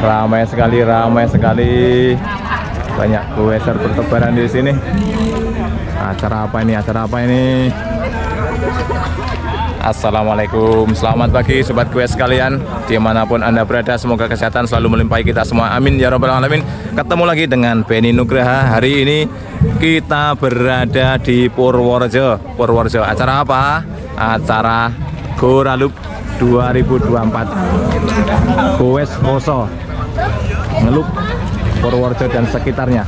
Ramai sekali, ramai sekali. Banyak kueser bertebaran di sini. Acara apa ini? Acara apa ini? Assalamualaikum, selamat pagi sobat kue sekalian Di mana pun anda berada, semoga kesehatan selalu melimpahi kita semua Amin ya robbal alamin Ketemu lagi dengan Beni Nugraha Hari ini kita berada di Purworejo Purworejo, acara apa? Acara Goralup 2024 Goes Poso Ngelup Purworejo dan sekitarnya.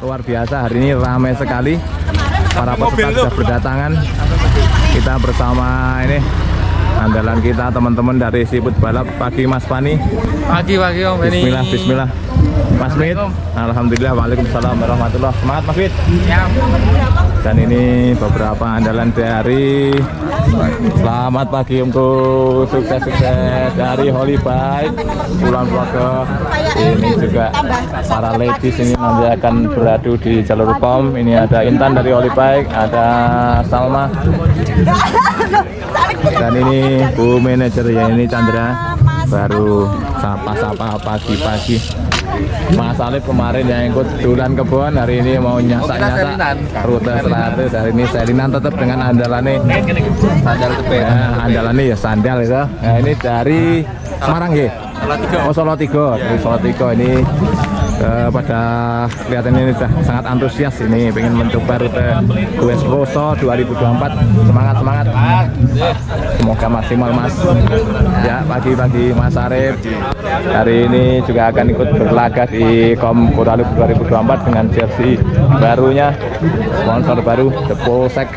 Luar biasa hari ini ramai sekali para peserta sudah berdatangan. Kita bersama ini andalan kita teman-teman dari Siput Balap. Pagi Mas Pani Pagi pagi Om Beni. Bismillah Bismillah. Mas Mit Alhamdulillah Waalaikumsalam warahmatullah semangat Mas Mit. Ya. Dan ini beberapa andalan dari selamat pagi Omku. Sukses-sukses dari Holy Bike pulang Progo ini juga para ladies ini nanti akan beradu di jalur kom ini ada Intan dari Holy Bike ada Salma. Dan ini Bu Manajer ya ini Chandra. Baru sapa-sapa pagi-pagi Mas Alif kemarin yang ikut dulan kebun hari ini mau nyasak-nyasak rute 100 hari ini Selinan tetap dengan andalannya Sandal cepet. ya, andalannya ya sandal itu. Nah ini dari Semarang ya? Oh Solo Tigo dari Solo Tigo ini eh, pada kelihatan ini sudah sangat antusias ini pengen mencoba rute West Poso 2024 semangat. Semangat semoga maksimal mas. Ya pagi-pagi Mas Arif. Hari ini juga akan ikut berlaga di Kom Koralup 2024 dengan jersey barunya sponsor baru The Polsek.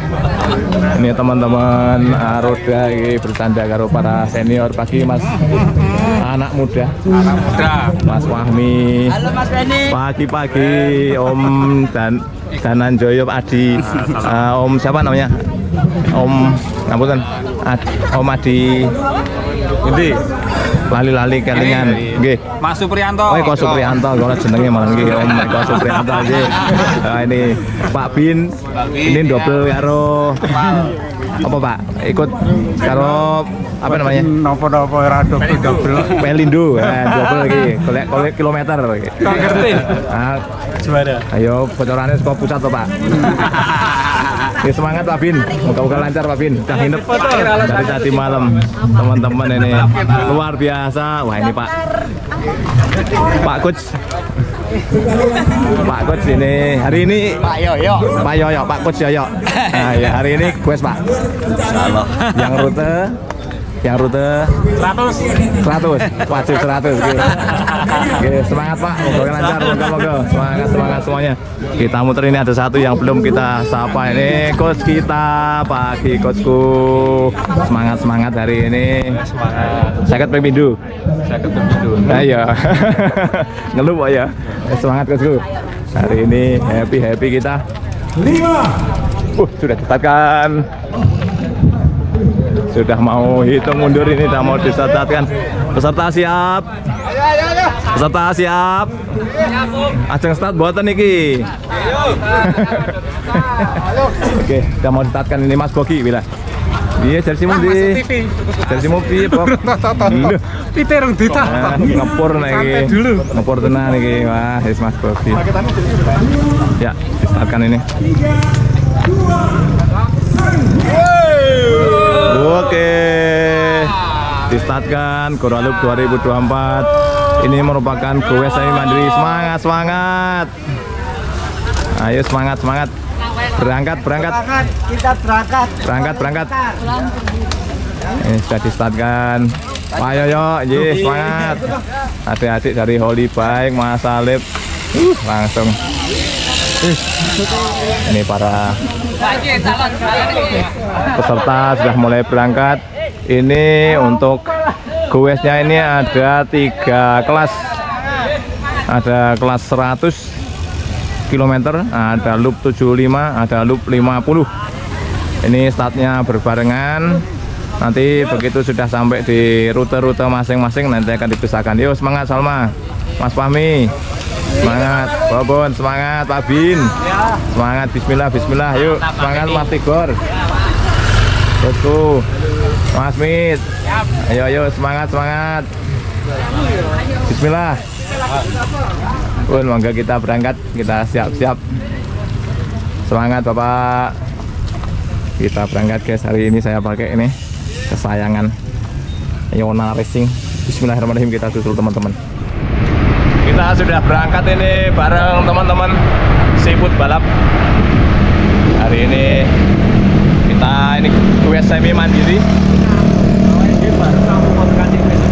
Ini teman-teman ah, roda ini bercanda karo para senior. Pagi mas. Anak muda. Anak muda. Mas Wahmi. Pagi-pagi Om dan Danan Joyo Adi. Ah, Om siapa namanya Om ngapunten Ad- Om Adi Gede. lali-lali kelingan nggih Mas Supriyanto. Oh, Eko Supriyanto, kalau jenenge malah nggih Om Eko Supriyanto nggih. Nah, ini Pak Bin, ini double karo apa Pak? Ikut karo apa namanya? Nopo-nopo ora double double. Pelindo, nah, double lagi, golek golek kilometer. Kok ngerti? Ah, Juara. ayo bocorannya sekolah pusat toh Pak. Ya semangat Pak Bin, moga-moga lancar Pak Bin. Udah nginep dari tadi malam teman-teman ini luar biasa. Wah ini Pak, Pak Coach, Pak Coach ini hari ini Pak Yoyo. Pak Yoyo, Pak Coach Yoyo. Nah ya hari ini quest Pak. Insyaallah. Yang rute, yang rute 100. 100 wajib 100 gitu. Oke, semangat Pak, moga lancar, moga moga semangat semangat semuanya. Kita muter ini ada satu yang belum kita sapa ini coach kita pagi coachku semangat semangat hari ini. Semangat. Sakit pemidu. Saya ketemu dulu. Ayo, ngeluh Pak ya. Semangat coachku. Hari ini happy happy kita. Lima. Uh, sudah ditetapkan. Sudah mau hitung mundur ini, sudah mau ditetapkan. Peserta siap. Peserta siap. Ajeng start buatan iki. Oke, kita mau ditetapkan ini Mas Bogi bila. Iya, jersey mu di. Jersey mu piye? Loh. Pite rong dita. Ngepur dulu. Ngepur tenan iki. Wah, wis Mas Bobi. Ya, distartkan ini. Oke. Distartkan Goralup 2024. Ini merupakan goes Semi Mandiri. Semangat, semangat. Ayo semangat, semangat. Berangkat, berangkat. kita berangkat Berangkat, berangkat. Ini sudah distartkan. Ayo yo, yes, semangat. Adik-adik dari Holy Bike, Mas Alip. Uh, langsung. Ini para peserta sudah mulai berangkat. Ini untuk goesnya ini ada tiga kelas. Ada kelas 100 km, ada loop 75, ada loop 50. ini startnya berbarengan nanti begitu sudah sampai di rute-rute masing-masing nanti akan dipisahkan yuk semangat Salma Mas Fahmi semangat. Bobon semangat. Pak Bin. Semangat. Bismillah Bismillah. Yuk semangat Mas Tigor. Bosku Mas Mit. Ayo ayo semangat semangat. Bismillah. Pun monggo kita berangkat. Kita siap-siap. Semangat Bapak. Kita berangkat guys. Hari ini saya pakai ini kesayangan. Yona Racing. Bismillahirrahmanirrahim. Kita susul teman-teman kita sudah berangkat ini bareng teman-teman siput balap. Hari ini kita ini US semi mandiri.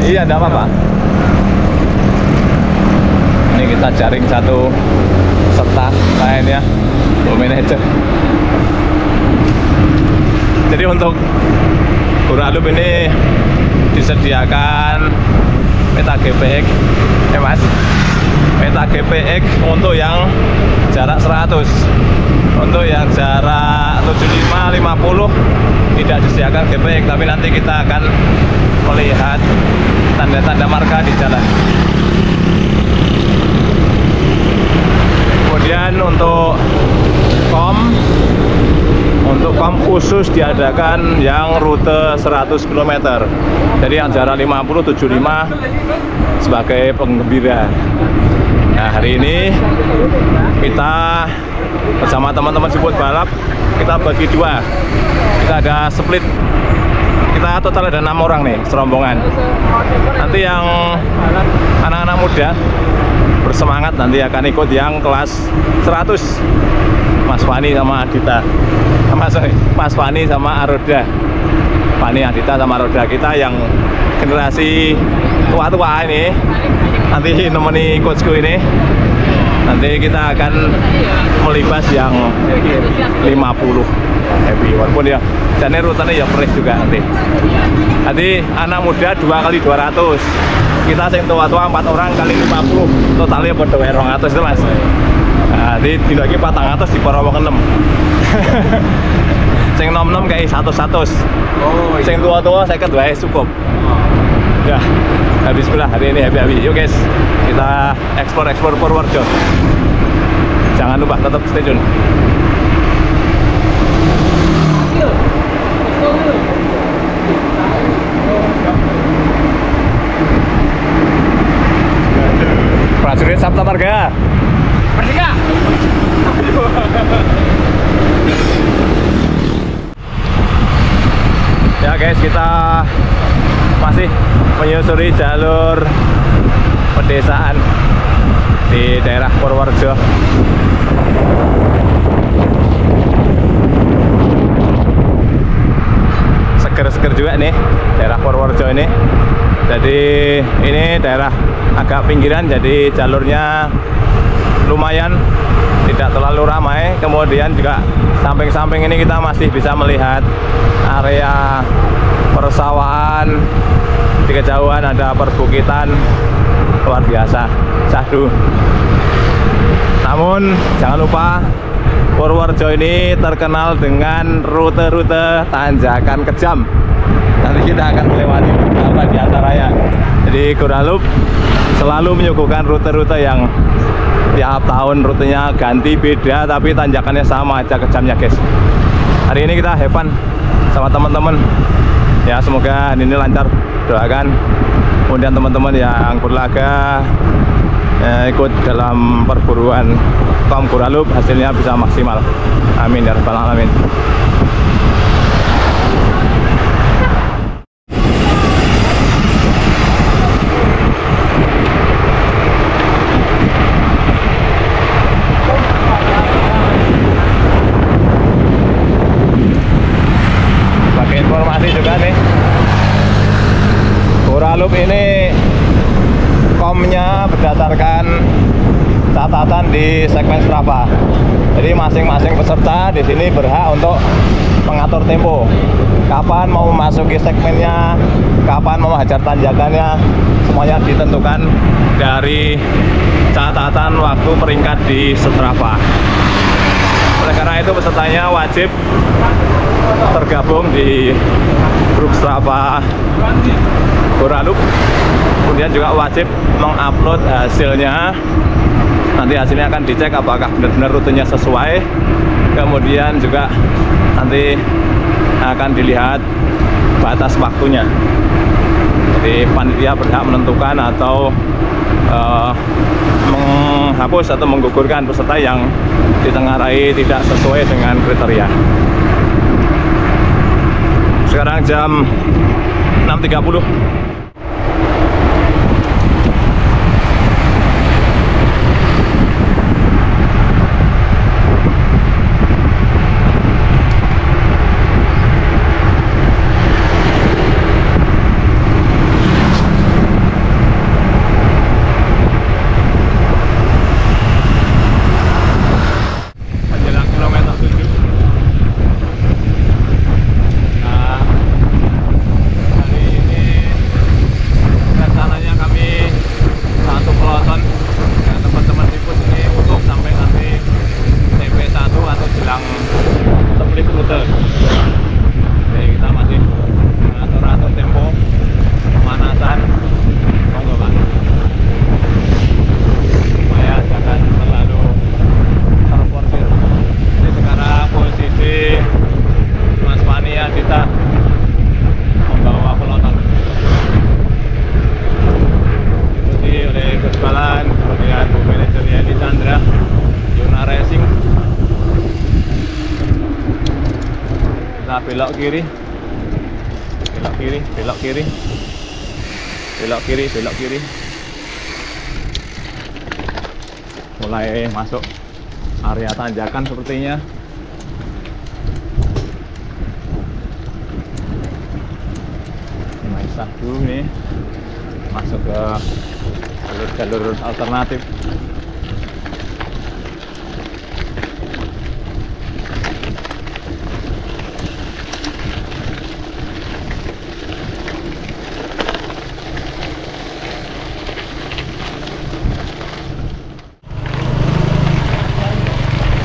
Iya ada apa-apa. Ini kita jaring satu serta lainnya Bu manajer. Jadi untuk Guralup ini disediakan peta GPX ya mas peta GPX untuk yang jarak 100 untuk yang jarak 75 50 tidak disediakan GPX tapi nanti kita akan melihat tanda-tanda marka di jalan. Kemudian untuk kom untuk kom khusus diadakan yang rute 100 km jadi yang jarak 50 75 sebagai penggembira nah hari ini kita bersama teman-teman siput balap kita bagi dua. Kita ada split. Kita total ada enam orang nih serombongan. Nanti yang anak-anak muda bersemangat nanti akan ikut yang kelas 100 Mas Fani sama Adita. Mas, Mas Fani sama Aroda. Fani Adita sama Aroda. Kita yang generasi tua-tua ini nanti nemeni coachku ini. Nanti kita akan melibas yang 50 happy. Walaupun ya jadi rutenya ya perih juga nanti. Nanti anak muda dua kali 200 kita yang tua-tua empat orang kali 50 totalnya pada werong atas itu mas. Nah, nanti tidak lagi patang atas di Parawang 6 sing nom nom kayak satu satu oh sing tua tua saya kan dua cukup ya habis Bismillah hari ini happy happy yuk guys kita ekspor ekspor Purworejo. Jangan lupa tetap stay tune. Prajurit Sabta Marga. Merdeka! ya guys kita masih menyusuri jalur pedesaan di daerah Purworejo. Seger-seger juga nih daerah Purworejo ini. Jadi ini daerah agak pinggiran jadi jalurnya lumayan tidak terlalu ramai. Kemudian juga samping-samping ini kita masih bisa melihat area persawahan. Di kejauhan ada perbukitan. Luar biasa. Sahdu namun jangan lupa Purworejo ini terkenal dengan rute-rute tanjakan kejam. Nanti kita akan melewati beberapa di antaranya. Jadi Guralup selalu menyuguhkan rute-rute yang tiap tahun rutenya ganti beda tapi tanjakannya sama aja kejamnya guys. Hari ini kita have sama teman-teman. Ya semoga ini lancar. Doakan kemudian teman-teman yang berlaga ya, ikut dalam perburuan Tom Guralup hasilnya bisa maksimal. Amin ya rabbal alamin sebagai informasi juga nih Guralup ini komnya berdasarkan catatan di segmen Strava. Jadi masing-masing peserta di sini berhak untuk mengatur tempo. Kapan mau memasuki segmennya, kapan mau hajar tanjakannya, semuanya ditentukan dari catatan waktu peringkat di Strava. Oleh karena itu pesertanya wajib tergabung di grup Strava Goralup kemudian juga wajib mengupload hasilnya. Nanti hasilnya akan dicek apakah benar-benar rutenya sesuai. Kemudian juga nanti akan dilihat batas waktunya jadi panitia berhak menentukan atau eh, menghapus atau menggugurkan peserta yang ditengarai tidak sesuai dengan kriteria. Sekarang jam 6.30 menjelang kilometer 7 nah, hari ini rencananya kami satu peloton ya, teman-teman tipus ini untuk sampai nanti TP1 atau jelang tempat rute jadi kita masih mengatur-atur tempo pemanasan monggo pak supaya jangan terlalu terporsir ini sekarang posisi Mas Fani Adita membawa peloton diikuti oleh Gus Balan kemudian Bu Manajer Yadi Chandra Yuna Racing kita belok kiri belok kiri belok kiri belok kiri belok kiri. Mulai masuk area tanjakan sepertinya. Main satu nih. Masuk ke jalur-jalur alternatif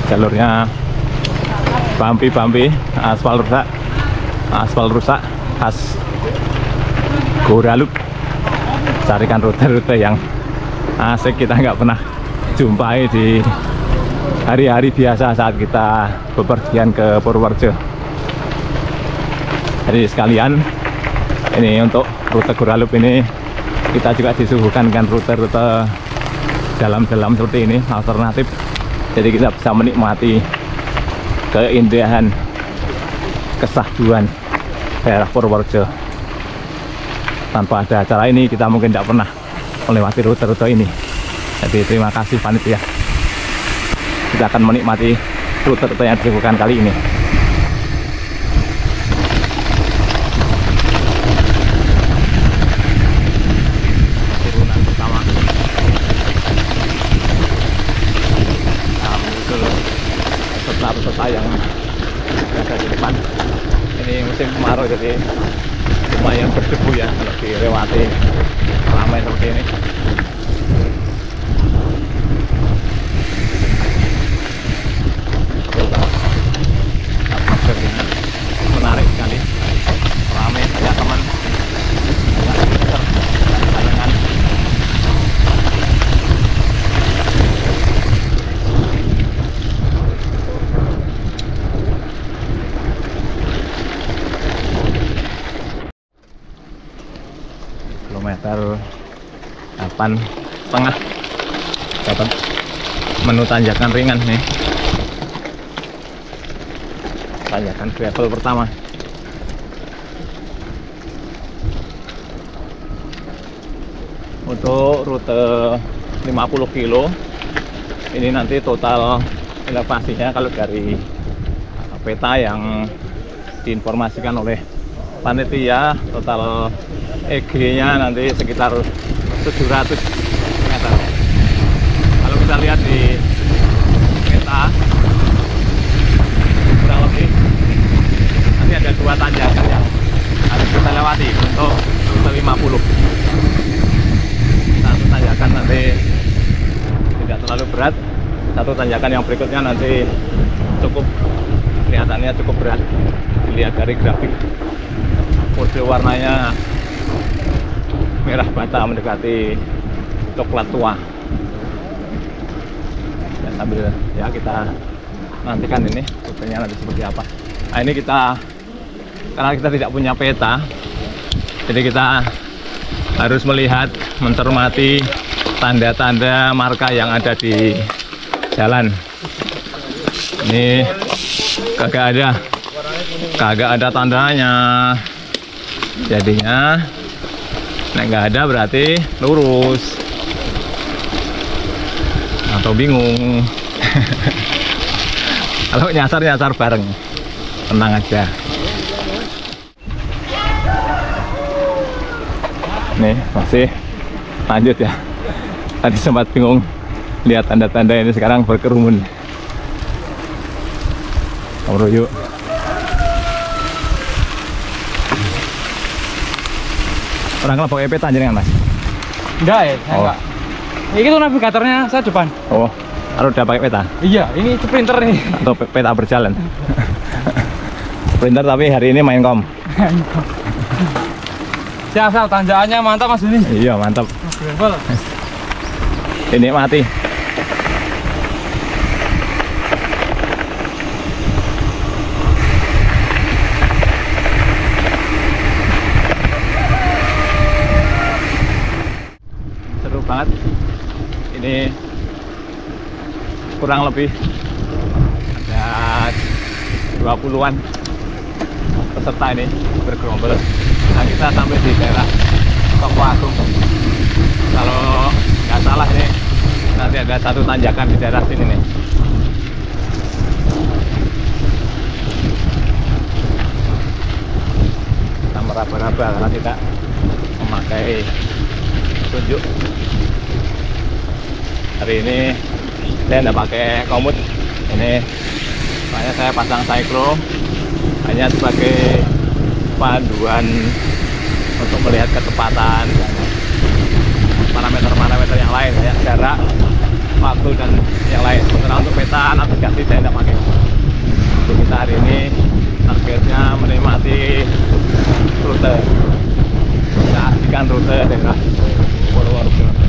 jalurnya bumpy-bumpy aspal rusak aspal rusak khas Goralup carikan rute-rute yang asik kita nggak pernah jumpai di hari-hari biasa saat kita bepergian ke Purworejo. Jadi sekalian ini untuk rute Goralup ini kita juga disuguhkan dengan rute-rute dalam-dalam seperti ini alternatif jadi kita bisa menikmati keindahan kesahduan daerah Purworejo. Tanpa ada acara ini kita mungkin tidak pernah melewati rute-rute ini. Jadi terima kasih panitia. Kita akan menikmati rute-rute yang dilakukan kali ini turunan pertama nah, muncul peserta-peserta yang ada di depan ini musim kemarau jadi lumayan berdebu ya kalau dilewati ramai seperti ini atmosfernya menarik sekali ramai banyak teman banyak speaker barengan kilometer 8 setengah dapat menu tanjakan ringan nih. Tanjakan gravel pertama. Untuk rute 50 kilo ini nanti total elevasinya kalau dari peta yang diinformasikan oleh panitia total EG nya nanti sekitar 700 meter. Kalau kita lihat di peta kurang lebih. Nanti ada dua tanjakan yang harus kita lewati untuk rute 50 satu tanjakan nanti tidak terlalu berat. Satu tanjakan yang berikutnya nanti cukup kelihatannya cukup berat. Dilihat dari grafik kode warnanya merah bata mendekati coklat tua. Dan sambil ya kita nantikan ini rutenya nanti seperti apa. Nah ini kita karena kita tidak punya peta jadi kita harus melihat mencermati tanda-tanda marka yang ada di jalan. Ini kagak ada kagak ada tandanya. Jadinya nek nggak ada berarti lurus. Atau bingung. Kalau nyasar nyasar bareng tenang aja. Nih masih lanjut ya. Tadi sempat bingung lihat tanda-tanda ini sekarang berkerumun. Bro yuk orang kelompok EP Tanjeringan mas Enggak ya, saya Oh. enggak. Ini tuh navigatornya saya depan. oh harus udah pakai peta Iya, ini sprinter nih. atau pe- peta berjalan sprinter tapi hari ini main kom Siap, siap. Tanjakannya mantap mas ini. iya mantap ini mati seru banget ini kurang lebih ada 20-an peserta ini bergerombol. Nah kita sampai di daerah Toko Agung. Kalau nggak salah ini nanti ada satu tanjakan di daerah sini nih. Kita meraba-raba karena tidak memakai tunjuk. Hari ini saya tidak pakai komut ini makanya saya pasang cyclo hanya sebagai panduan untuk melihat kecepatan parameter-parameter yang lain kayak jarak, waktu dan yang lain. Sementara untuk peta navigasi saya tidak pakai. Jadi kita hari ini targetnya menikmati rute, kita aslikan rute daerah Purworejo.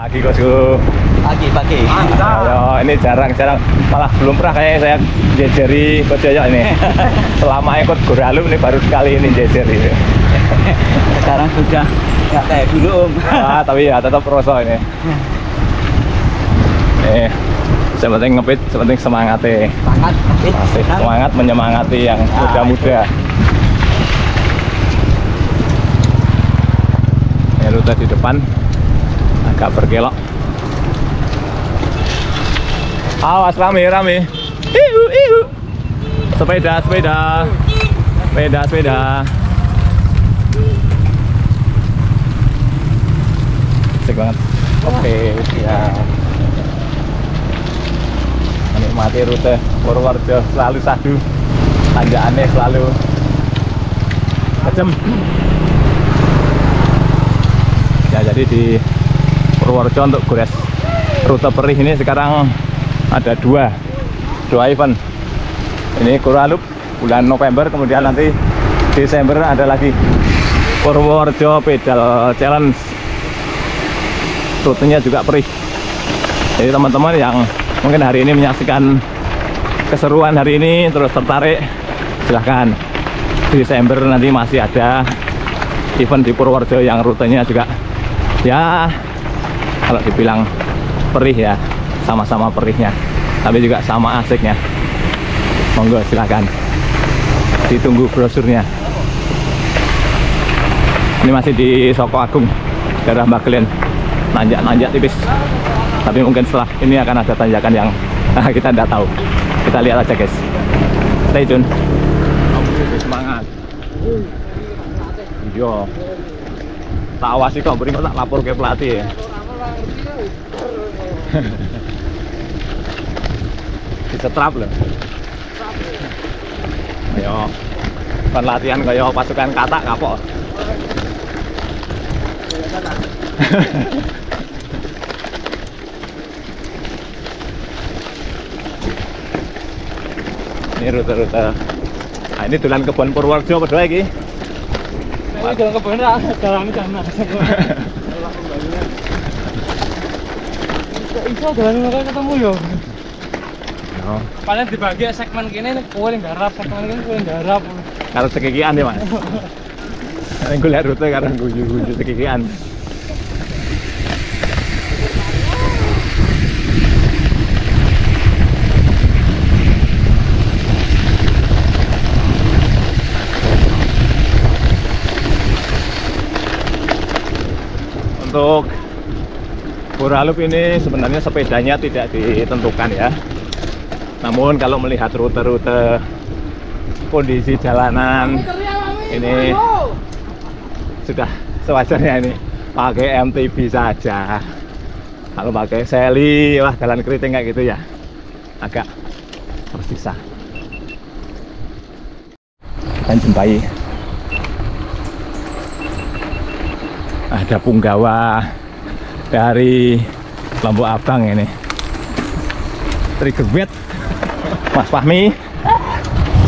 Pagi kosku. Pagi, pagi. Ayo, ini jarang-jarang malah belum pernah kayak saya jejeri Kojoyo ini. Selama ikut Guralum ini baru sekali ini jejeri. Sekarang sudah nggak kayak dulu, Om. Wah, tapi ya tetap rosok ini. Eh, sepenting ngepit, sepenting semangat eh. Sangat. Eh, Masih semangat menyemangati yang Ah, muda-muda. Ini rute di depan agak berkelok. Awas rame rame. Ihu ihu. Sepeda sepeda. Sepeda sepeda. Asik banget. Oke, ya. Menikmati rute Purworejo selalu sadu. Tanjakannya selalu kejem. Ya, jadi di Purworejo untuk gores rute perih ini sekarang ada dua. Dua event. Ini Kuralup bulan November kemudian nanti Desember ada lagi. Purworejo Pedal Challenge. Rutenya juga perih. Jadi teman-teman yang mungkin hari ini menyaksikan keseruan hari ini terus tertarik silahkan. Desember nanti masih ada event di Purworejo yang rutenya juga ya kalau dibilang perih ya sama-sama perihnya. Tapi juga sama asiknya. Monggo silahkan ditunggu brosurnya. Ini masih di Soko Agung daerah Bagelen nanjak-nanjak tipis. Tapi mungkin setelah ini akan ada tanjakan yang kita tidak tahu. Kita lihat aja guys. Stay tune. Semangat. Iya tak awasi kok beri tak lapor ke pelatih ya disetrap loh ayo kan latihan kayak pasukan kata kapok Ini rute-rute. Nah, ini dolan kebon Purworejo apa doa iki? Ini jalan ke bener, jalan ke sana. Iso jalan mereka ketemu yo. Oh, Paling dibagi segmen nih kue yang garap, segmen gini kue yang garap. karo cekikian ya, Mas. Nek lihat rute karo guyu-guyu cekikian. Untuk Buralup ini sebenarnya sepedanya tidak ditentukan ya. Namun kalau melihat rute-rute kondisi jalanan ini sudah sewajarnya ini pakai MTB saja. Kalau pakai seli, wah jalan keriting kayak gitu ya, agak tersiksa. Kita jumpai ada punggawa dari Lombok Abang ini. Trigger bed Mas Fahmi.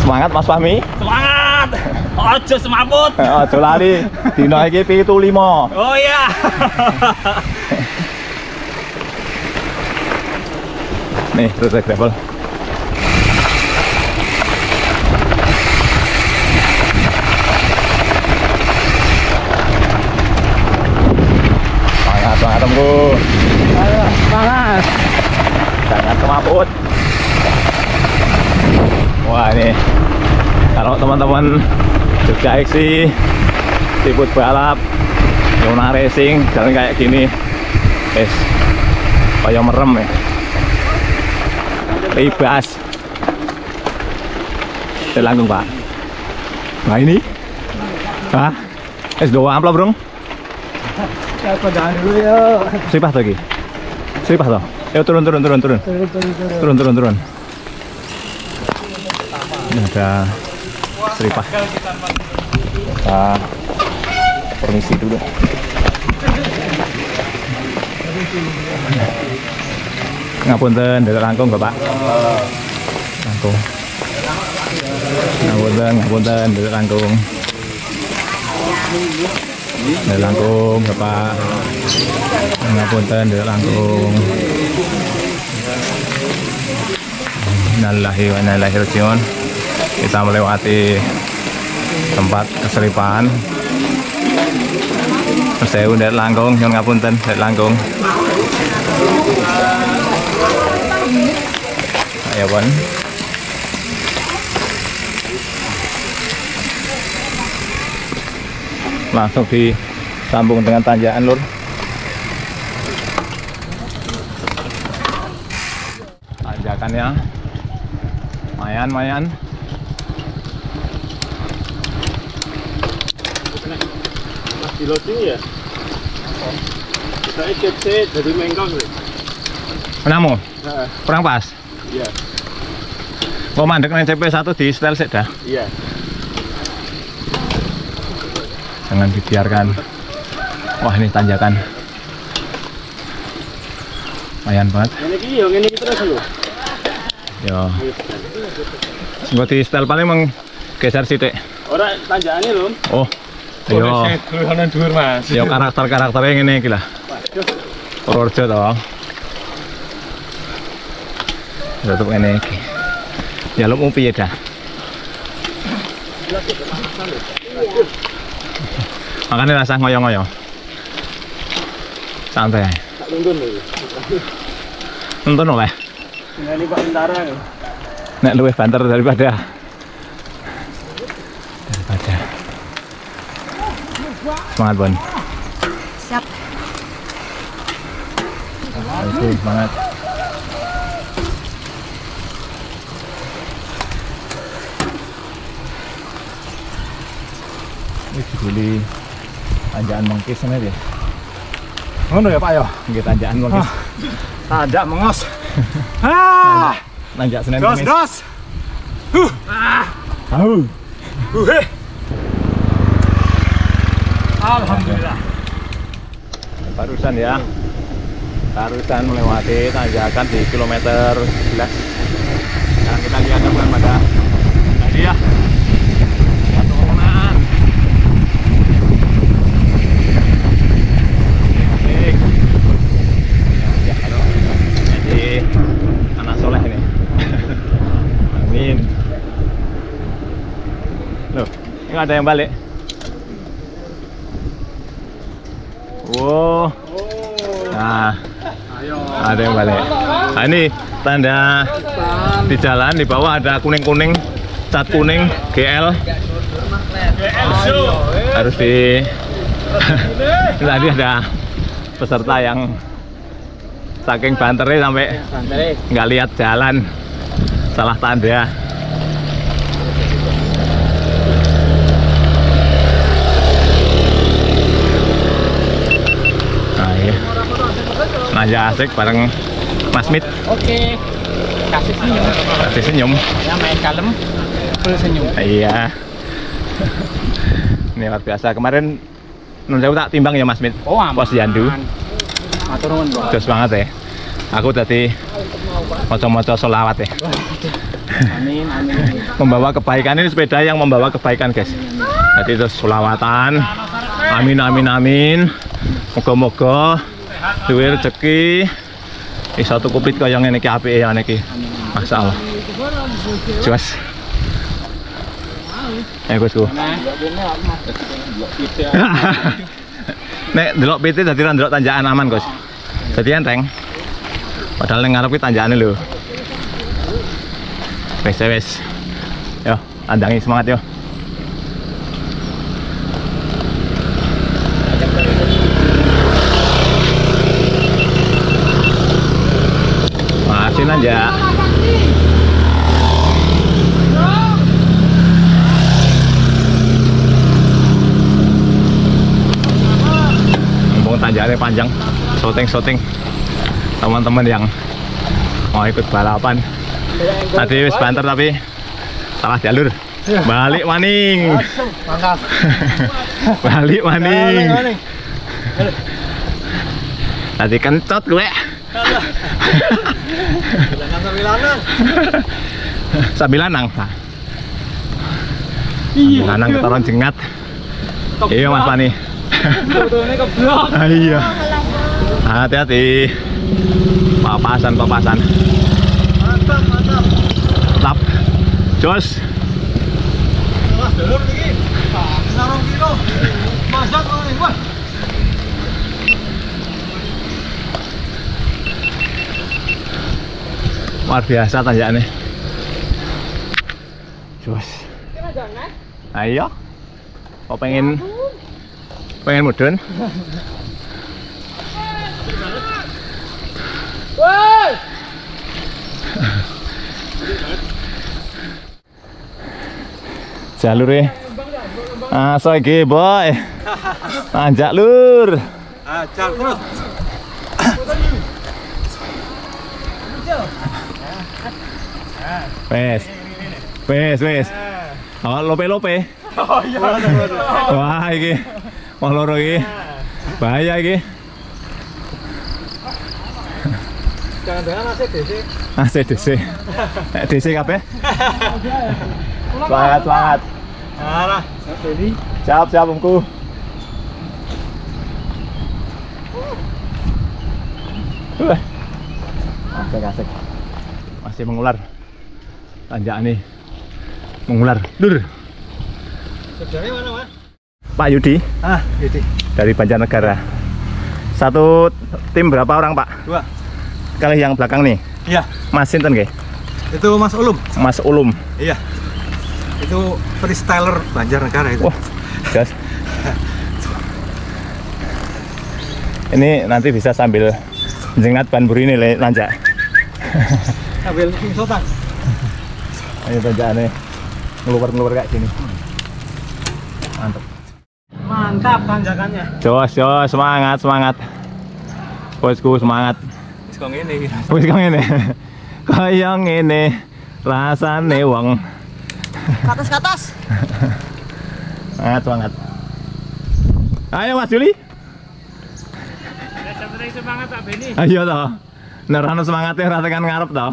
Semangat Mas Fahmi. Semangat! Ojo semaput! Eh, Ojo lali dino iki 75 Oh iya! nih rute gravel temanku Semangat. jangan kemaput wah ini. Kalau teman-teman Jogja Exi Tiput balap Yona Racing jalan kayak gini es kayak merem ya. Bebas Saya langsung pak. Nah ini? Hah? Es doa amplop bro Jangan dulu. Seripah lagi Seripah tuh Ayo turun turun turun turun. Turun turun turun. turun turun turun. Ini ada seripah kita permisi dulu. Ngapunten dari langkung bapak. Langkung. Ngapunten ngapunten dari langkung dari langkung bapak ngapunten dari langkung inna ilaihi rajiun. Kita melewati tempat keseripan. Saya udah langkung, nyun ngapunten, dari langkung. Bon. Langsung disambung dengan tanjakan lur. Tanjakannya Mayan, mayan. Di loading ya? Kita ICC dari. Menamu, Nah, kurang pas. iya, Mau mandek nang CP1 di setel sik dah. iya. Jangan dibiarkan. Wah, ini tanjakan. Mayan banget. Ini yo ngene iki terus lho. Yo. Engko di setel paling meng geser sithik. Ora tanjakane lho. Oh. Yo. Turunan dhuwur, Mas. Yo karakter-karakternya ngene iki lah. Purworejo to. Tutup ngene iki. Ya lu mau piye dah? Makanya rasa ngoyo-ngoyo. Santai. Tak nuntun lho. Nonton oleh. Ini Pak Tentara. Nek luwih banter daripada daripada. Semangat Bon. Siap. Oke, semangat. Wih, jebuli tanjakan mengkis ini dia. Ngono ya Pak ya? Nggih tanjakan mengkis. Tanjak mengos. Ah, Tanjak Senen dos dos. Au. Alhamdulillah. Barusan ya. Barusan melewati tanjakan di kilometer 11. Sekarang kita lihat teman pada Ini ada yang balik. Wow. Nah, ada yang balik. Nah, ini tanda di jalan di bawah ada kuning-kuning, cat kuning GL. Harus di tadi ada peserta yang saking banternya sampai nggak lihat jalan salah tanda nah iya Naja asik bareng Mas Mit Oke. Kasih senyum. kasih senyum Ya main kalem. Full senyum. iya ini luar biasa kemarin nun sewu tak timbang ya Mas Mit Oh, aman. pos Yandu Matur nuwun, Bro. Jos banget ya aku tadi moco-moco solawat ya Amin, amin. membawa kebaikan ini sepeda yang membawa kebaikan guys jadi terus sulawatan amin amin amin moga moga duwe rezeki. Iso tuku pit kaya ngene iki apike ya niki Masya Allah Jelas. Eh Gus ku Nek delok PT dadi ra tanjakan aman Gus. Dadi enteng. Padahal ning ngarep ki tanjakane lho. Wes wes. Yo, andangi semangat yo. Masih aja. Mumpung tanjakannya panjang, syuting-syuting teman-teman yang mau ikut balapan. Tadi wis banter tapi salah jalur. Balik maning. Balik maning. Tadi kencot gue Jangan sambilanan. sambil lanang sambil lanang ketoron jengat iya mas Pani Fotonya keblok. Iya hati-hati papasan papasan Mantap, mantap. tap jos Wah, dulur iki. Sarung kilo. Masak kok ini, wah. Luar biasa tanjakannya jos. Ayo kok pengen pengen mudun? Woi! jalurnya aso iki boy. Tanjak lur. Ajar terus. Wes. Wes wes. Oh lope lope? Oh iya. wah iki. Wah loro iki. Bahaya iki. Jangan-jangan masih DC. Asik DC Eh, DC kabeh. Semangat semangat Arah. Jadi siap siap omku. Wah. asik asik. Masih mengular tanjakan nih mengular dur saudaranya mana, Mas? Pak Yudi Ah, jadi dari Banjarnegara satu tim berapa orang Pak? dua. Kali yang belakang nih Iya, Mas Sinten nggih? itu Mas Ulum. Mas Ulum Iya. Itu freestyler Banjarnegara itu. Wah, gas. Ini nanti bisa sambil jengat ban buri ini le nanjak. Sambil pingsotan. Ini tanjakannya ngeluar-ngeluar kayak gini. Mantap. Mantap tanjakannya. Jos, jos, semangat, semangat. Bosku semangat. Wis kok ngene iki. Wis kang ngene. Kaya ngene rasane wong. Ke atas ke atas. Semangat, semangat. Ayo Mas Juli. semangat Pak Beni. Ayo toh. Nerano semangatnya ora tekan ngarep toh.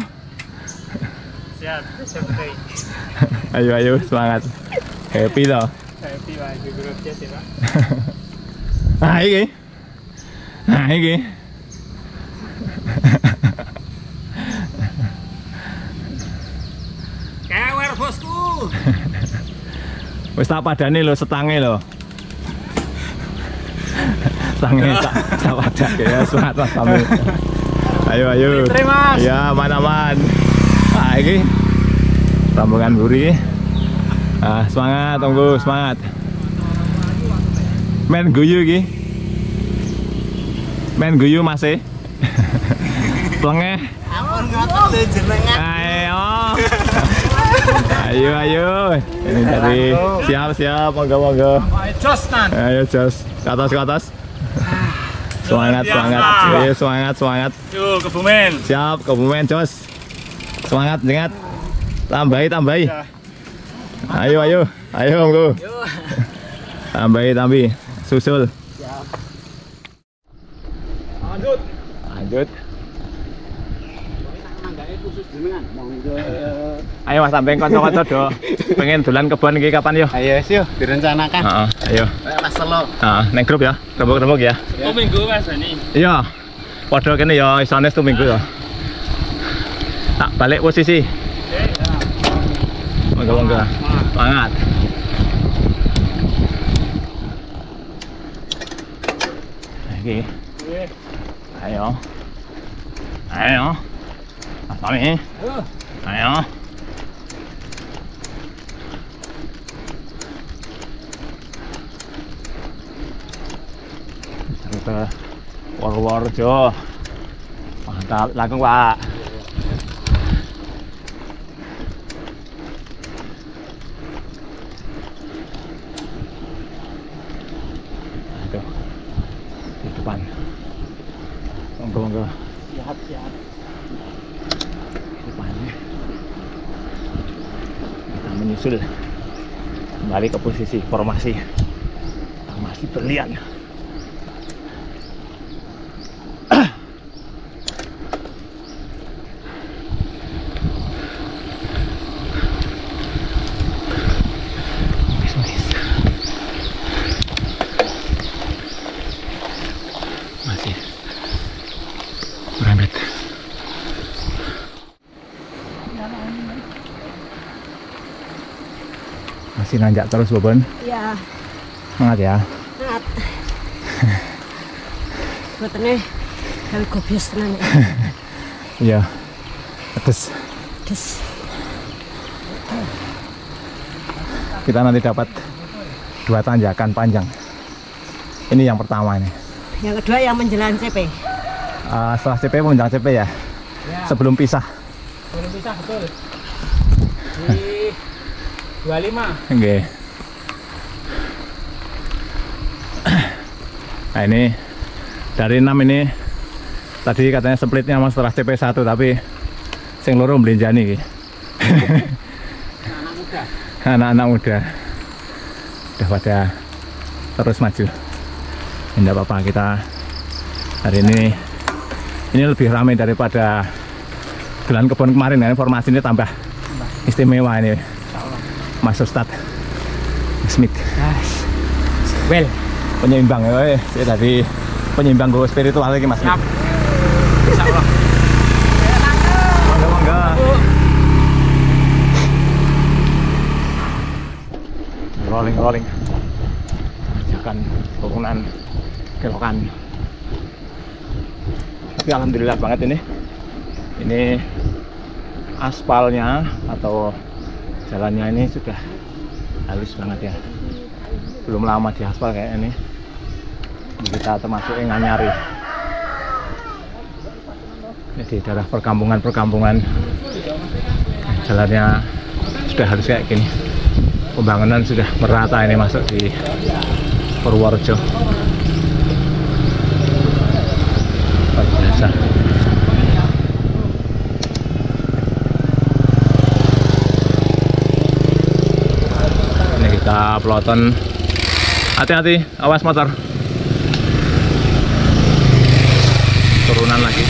Siap, ayo ayo semangat. Happy toh. Happy Pak, guru ya, Pak. Nah iki. Nah iki. Kewer bosku. Wis tak padani lho setange lho. Setange tak tak padake ya semangat Mas. Ayo ayo. Terima. Ya, aman-aman. Iki Tambungan Buri. Ah, semangat tunggu, semangat. Men guyu iki. Men guyu Mas. Plengeh. Ampun ngoten jenengan. Ayo. ayo ayo. Ini tadi siap siap monggo monggo. Ayo jos ke atas ke atas. Semangat semangat. Ayo semangat semangat. Yo Kebumen. Siap Kebumen jos. Semangat semangat. Tambahi tambahi. Ayo ayo ayo monggo. Tambahi tambahi. Susul. Lanjut. Lanjut. Ayo Mas sampean kanca-kanca do. Pengen dolan kebon iki kapan yo? Ayo sih direncanakan. Heeh, ayo. Mas Selo. Heeh, neng grup ya. Rembuk-rembuk ya. Oh minggu Mas ini. Iya. Padha kene ya isane tu minggu ya. Tak balik posisi. Monggo monggo. Semangat. Lagi. Ayo. Ayo. Mas Fahmi. Ayo. Rute Purworejo. Mantap, langkung Pak. Aduh. Di depan. Monggo monggo. Siap siap. Di depannya. Kita menyusul kembali ke posisi formasi. Formasi berlian. Wis, wis. Masih merembet. Nanjak terus Bobon. Ya, Semangat ya. ngat. Buatnya kalau gobios tenan ya. Iya. Terus Des. kita nanti dapat dua tanjakan panjang. Ini yang pertama ini. Yang kedua yang menjelang CP. Ah, setelah CP menjelang CP ya. Sebelum pisah. Belum bisa betul. Di 25. Oke. Nah ini dari 6 ini tadi katanya splitnya mas setelah CP1 tapi sing loro mbelenjani iki. Anak muda. Anak-anak muda udah pada terus maju. Tidak apa-apa kita hari ini ini lebih ramai daripada bulan kebun kemarin ya informasi ini tambah istimewa ini Mas Ustad Smith Guys. Well, penyeimbang ya. Saya tadi penyeimbang gue spiritual lagi Mas Smith. siap. Insya Allah. Mangga mangga. Rolling rolling. Tanjakan turunan kelokan. Tapi alhamdulillah banget ini. Ini aspalnya atau jalannya ini sudah halus banget ya. Belum lama di aspal kayak ini. Kita termasuk yang nyari di daerah perkampungan-perkampungan jalannya sudah harus kayak gini pembangunan sudah merata ini masuk di Purworejo luar biasa ini kita peloton hati-hati awas motor. Turunan lagi.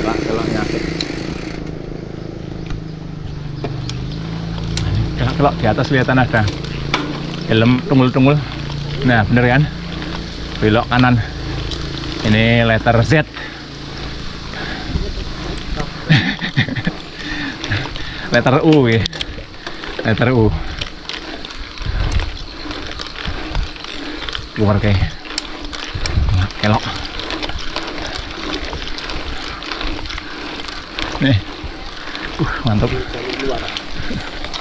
Kelak-kelaknya kelak-kelak di atas kelihatan ada helm tunggul-tunggul nah bener kan belok kanan. Ini letter Z. Letter U ya. Letter U. Keluar kayak kelok. Nih. Uh mantap.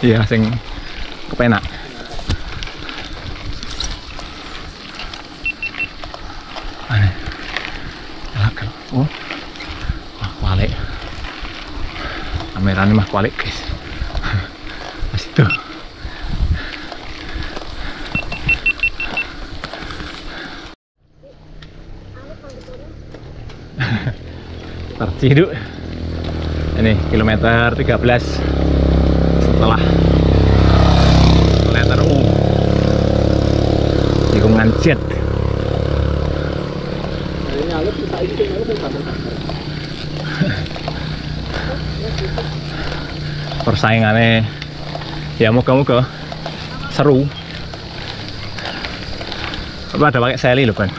Iya sing kepenak kualik guys. Masih tuh terciduk ini kilometer 13 setelah letter U. Tikungan jet persaingannya ya moga-moga seru. Apa ada pakai seli loh kan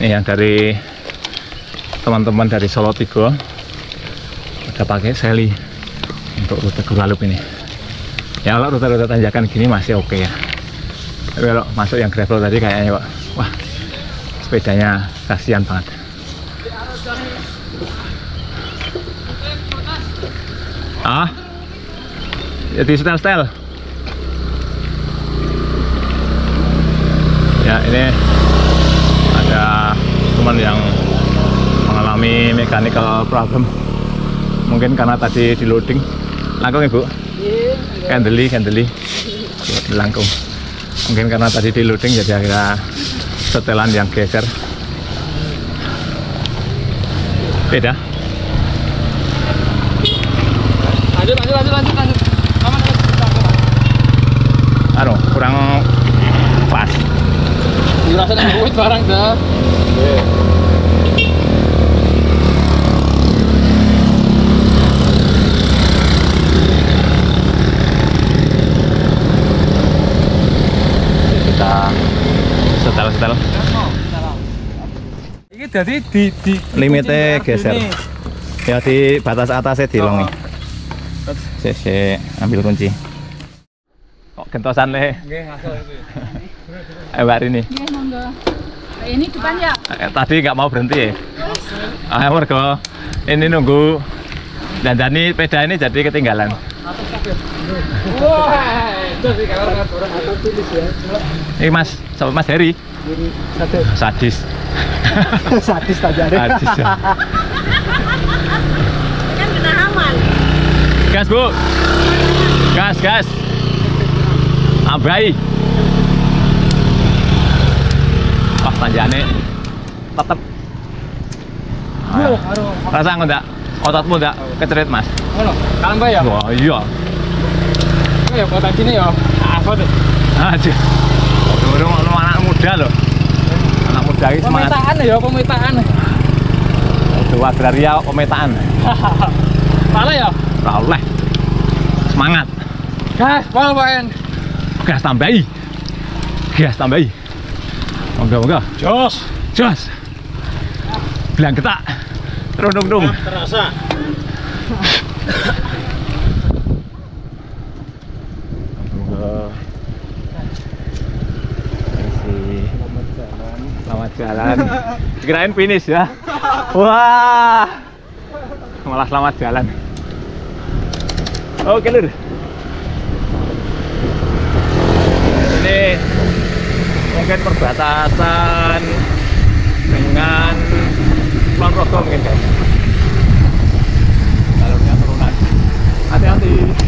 ini yang dari teman-teman dari Solo Tigo. Udah pakai seli untuk rute Guralup ini. Ya kalau rute-rute tanjakan gini masih oke ya. Tapi kalau masuk yang gravel tadi kayaknya kok wah sepedanya kasihan banget ah. Jadi setel-setel ya ini ada teman yang mengalami mechanical problem. Mungkin karena tadi di loading. Langkung ibu? Kendeli kendeli langkung. Mungkin karena tadi di loading jadi akhirnya setelan yang geser. Beda Lanjut, lanjut, lanjut, lanjut, lanjut. Aman, aman. anu kurang pas yang duit barang dah. kita setel-setel Ini jadi di di limitnya geser ya di batas atasnya dilongi si, si, ambil kunci. Kok gentosan le? Nggih, ngaso eh Rini. Iya, monggo. Nah, ini depan ya? Eh, tadi nggak mau berhenti ya? Ah mergo. Ini nunggu dandani sepeda ini jadi ketinggalan. Ya. ini mas sama mas Heri. Satu sadis. Sadis. Aja deh. sadis ya. Kan kena aman. Gas bu. Gas gas. Abai wah tanjane tetep. Aduh, aduh. rasa enggak ototmu enggak kecerit mas? Ngono, kalem bae ya. wah iya. Ya kota gini ya. Apa tuh? aja. Durung ono anak muda loh. Anak muda ini semangat Pemetaan ya, pemetaan. Kudu agraria pemetaan. Salah ya? Ora oleh. Semangat. Gas, pol poin. gas tambahi. Gas tambahi. Monggo monggo. Jos. jos. Bilang ketak terus dong dong Terasa. selamat jalan. Kirain finish ya. Wah. Malah selamat jalan Oke lur. Ini mungkin perbatasan dengan Kulon Progo mungkin guys. Jalurnya turunan. Hati-hati.